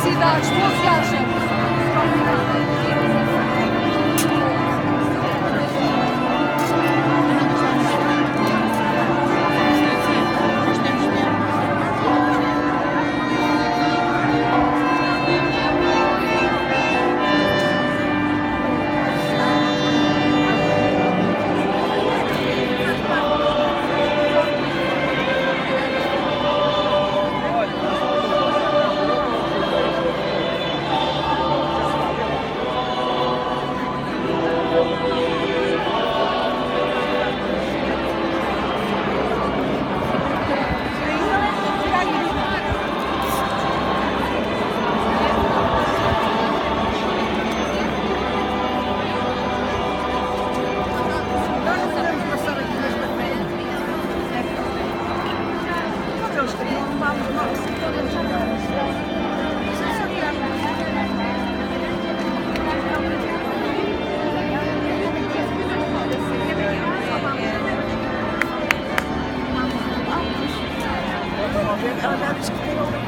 всегда, что взял шеф? That is clear